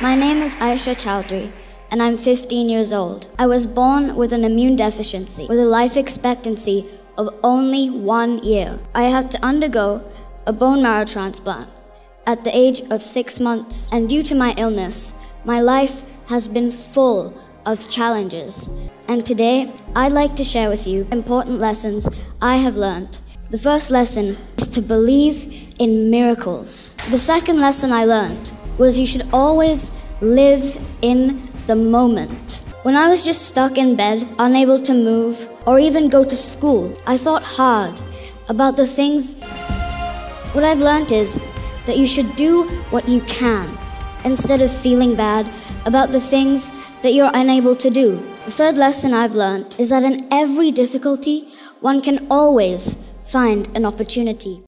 My name is Aisha Chaudhary, and I'm 15 years old. I was born with an immune deficiency with a life expectancy of only one year. I had to undergo a bone marrow transplant at the age of six months, and due to my illness, my life has been full of challenges. And today, I'd like to share with you important lessons I have learned. The first lesson is to believe in miracles. The second lesson I learned was you should always live in the moment. When I was just stuck in bed, unable to move, or even go to school, I thought hard about the things. What I've learned is that you should do what you can instead of feeling bad about the things that you're unable to do. The third lesson I've learned is that in every difficulty, one can always find an opportunity.